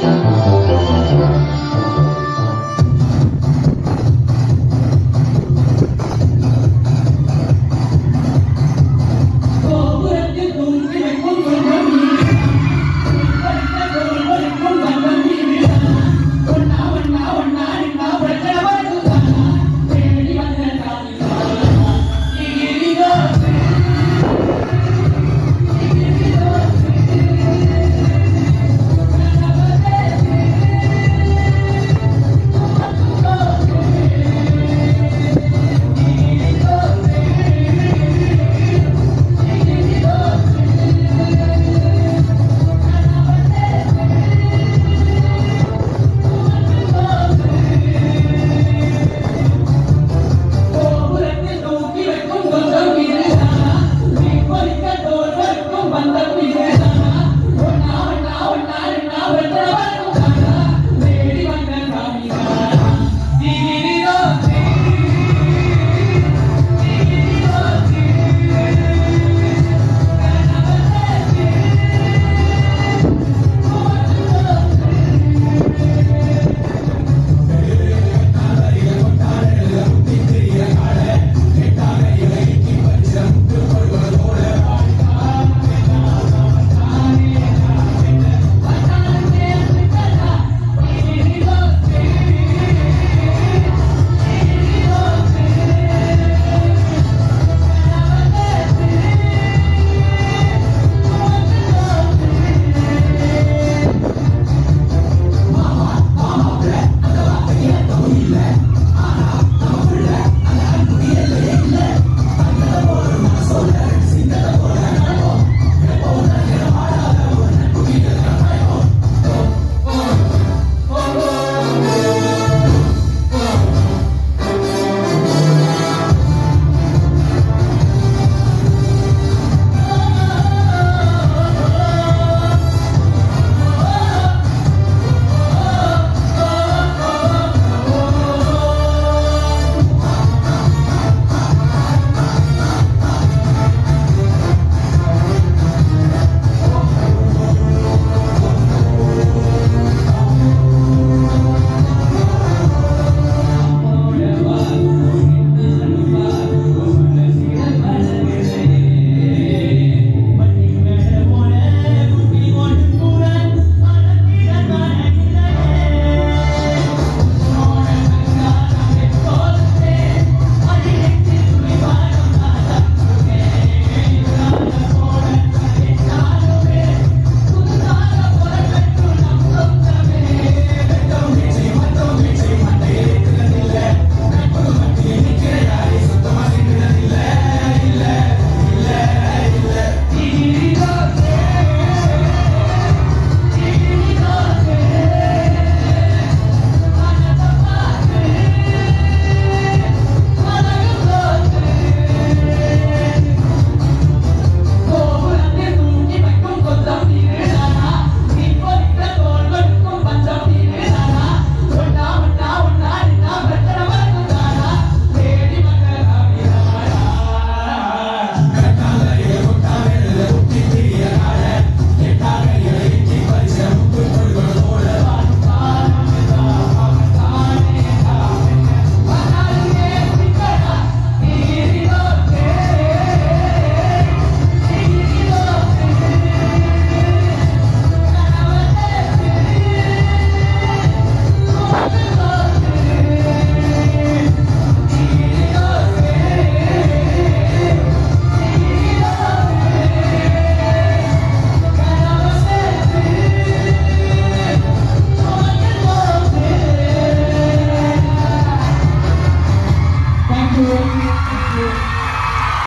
Oh.